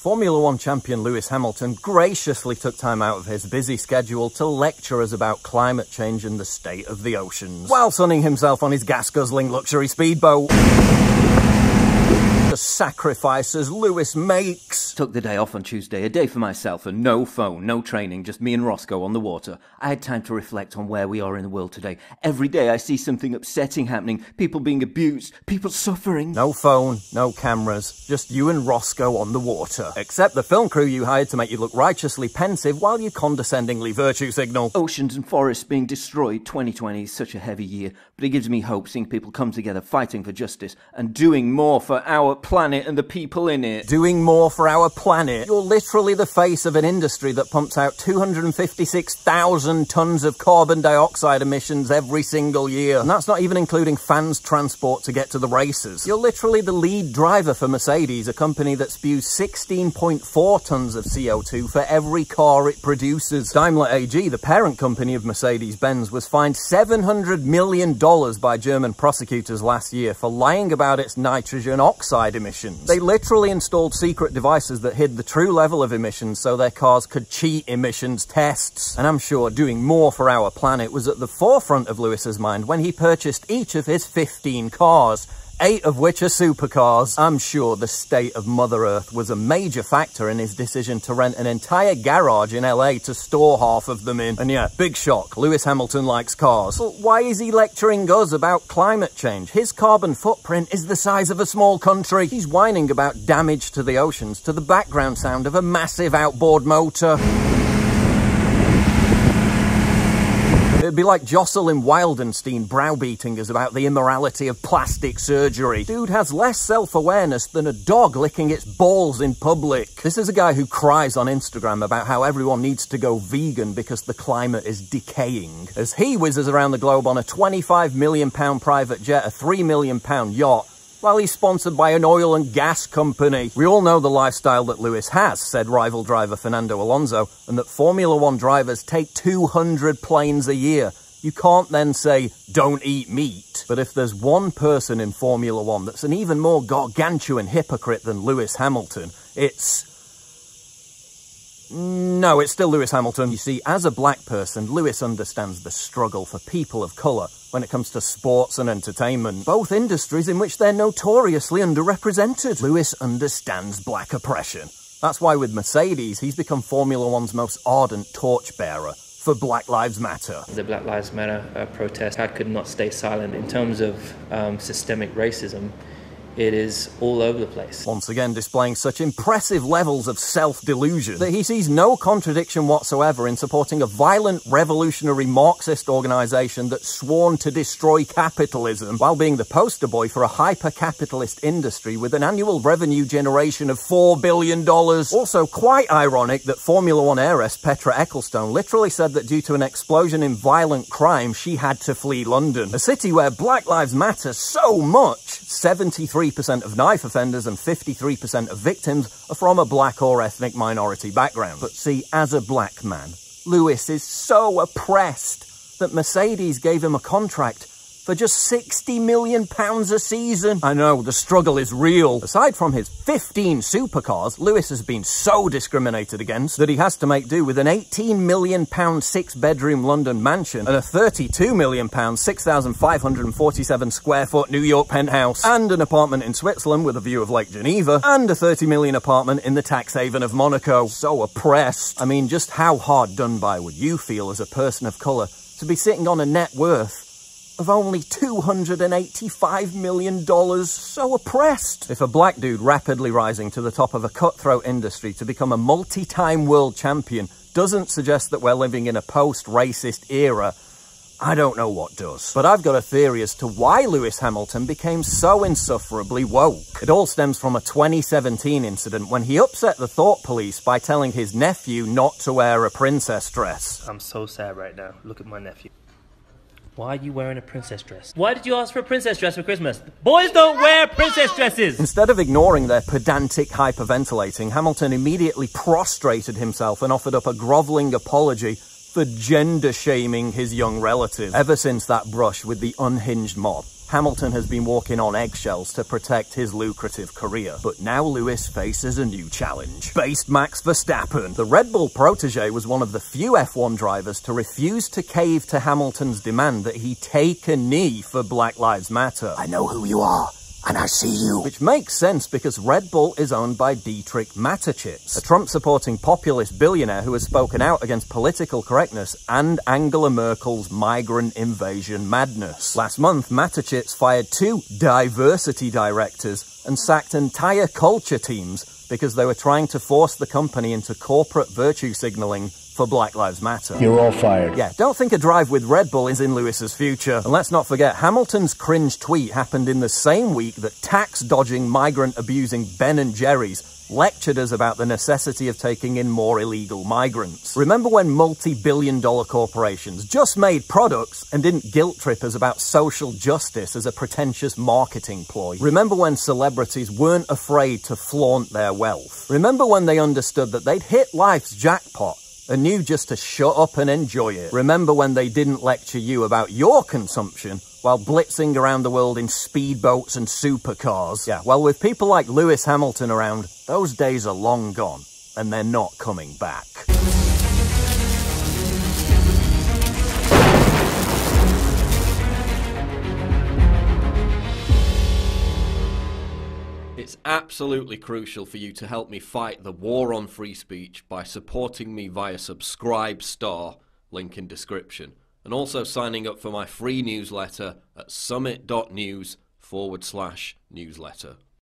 Formula One champion Lewis Hamilton graciously took time out of his busy schedule to lecture us about climate change and the state of the oceans, while sunning himself on his gas-guzzling luxury speedboat the sacrifices Lewis makes. Took the day off on Tuesday, a day for myself, and no phone, no training, just me and Roscoe on the water. I had time to reflect on where we are in the world today. Every day I see something upsetting happening, people being abused, people suffering. No phone, no cameras, just you and Roscoe on the water. Except the film crew you hired to make you look righteously pensive while you condescendingly virtue signal. Oceans and forests being destroyed. 2020 is such a heavy year, but it gives me hope seeing people come together fighting for justice and doing more for our planet and the people in it. Doing more for our planet. You're literally the face of an industry that pumps out 256,000 tons of carbon dioxide emissions every single year. And that's not even including fans transport to get to the races. You're literally the lead driver for Mercedes, a company that spews 16.4 tons of CO2 for every car it produces. Daimler AG, the parent company of Mercedes-Benz, was fined $700 million by German prosecutors last year for lying about its nitrogen oxide emissions. They literally installed secret devices that hid the true level of emissions so their cars could cheat emissions tests. And I'm sure doing more for our planet was at the forefront of Lewis's mind when he purchased each of his 15 cars eight of which are supercars. I'm sure the state of Mother Earth was a major factor in his decision to rent an entire garage in LA to store half of them in. And yeah, big shock, Lewis Hamilton likes cars. But why is he lecturing us about climate change? His carbon footprint is the size of a small country. He's whining about damage to the oceans to the background sound of a massive outboard motor. It'd be like Jocelyn Wildenstein browbeating us about the immorality of plastic surgery. Dude has less self-awareness than a dog licking its balls in public. This is a guy who cries on Instagram about how everyone needs to go vegan because the climate is decaying. As he whizzes around the globe on a 25 million pound private jet, a 3 million pound yacht, while he's sponsored by an oil and gas company. We all know the lifestyle that Lewis has, said rival driver Fernando Alonso, and that Formula One drivers take 200 planes a year. You can't then say, don't eat meat. But if there's one person in Formula One that's an even more gargantuan hypocrite than Lewis Hamilton, it's no, it's still Lewis Hamilton. You see, as a black person, Lewis understands the struggle for people of colour when it comes to sports and entertainment, both industries in which they're notoriously underrepresented. Lewis understands black oppression. That's why with Mercedes, he's become Formula One's most ardent torchbearer for Black Lives Matter. The Black Lives Matter uh, protest, I could not stay silent in terms of um, systemic racism it is all over the place. Once again displaying such impressive levels of self-delusion that he sees no contradiction whatsoever in supporting a violent revolutionary Marxist organisation that's sworn to destroy capitalism while being the poster boy for a hyper-capitalist industry with an annual revenue generation of $4 billion. Also quite ironic that Formula One heiress Petra Ecclestone literally said that due to an explosion in violent crime she had to flee London, a city where Black Lives Matter so much, 73 53% of knife offenders and 53% of victims are from a black or ethnic minority background. But see, as a black man, Lewis is so oppressed that Mercedes gave him a contract for just 60 million pounds a season. I know, the struggle is real. Aside from his 15 supercars, Lewis has been so discriminated against that he has to make do with an 18 million pound six bedroom London mansion and a 32 million pound 6,547 square foot New York penthouse and an apartment in Switzerland with a view of Lake Geneva and a 30 million apartment in the tax haven of Monaco. So oppressed. I mean, just how hard done by would you feel as a person of colour to be sitting on a net worth of only $285 million. So oppressed. If a black dude rapidly rising to the top of a cutthroat industry to become a multi-time world champion doesn't suggest that we're living in a post-racist era, I don't know what does. But I've got a theory as to why Lewis Hamilton became so insufferably woke. It all stems from a 2017 incident when he upset the thought police by telling his nephew not to wear a princess dress. I'm so sad right now. Look at my nephew. Why are you wearing a princess dress? Why did you ask for a princess dress for Christmas? Boys don't wear princess dresses! Instead of ignoring their pedantic hyperventilating, Hamilton immediately prostrated himself and offered up a grovelling apology for gender shaming his young relative. Ever since that brush with the unhinged mob, Hamilton has been walking on eggshells to protect his lucrative career. But now Lewis faces a new challenge. Based Max Verstappen. The Red Bull protege was one of the few F1 drivers to refuse to cave to Hamilton's demand that he take a knee for Black Lives Matter. I know who you are and I see you. Which makes sense because Red Bull is owned by Dietrich Mateschitz, a Trump-supporting populist billionaire who has spoken out against political correctness and Angela Merkel's migrant invasion madness. Last month, Mateschitz fired two diversity directors and sacked entire culture teams because they were trying to force the company into corporate virtue signaling for Black Lives Matter. You're all fired. Yeah, don't think a drive with Red Bull is in Lewis's future. And let's not forget, Hamilton's cringe tweet happened in the same week that tax-dodging, migrant-abusing Ben and Jerry's lectured us about the necessity of taking in more illegal migrants. Remember when multi-billion dollar corporations just made products and didn't guilt trip us about social justice as a pretentious marketing ploy? Remember when celebrities weren't afraid to flaunt their wealth? Remember when they understood that they'd hit life's jackpot and knew just to shut up and enjoy it. Remember when they didn't lecture you about your consumption while blitzing around the world in speedboats and supercars? Yeah, well, with people like Lewis Hamilton around, those days are long gone, and they're not coming back. It's absolutely crucial for you to help me fight the war on free speech by supporting me via Subscribe Star, link in description, and also signing up for my free newsletter at summit.news forward slash newsletter.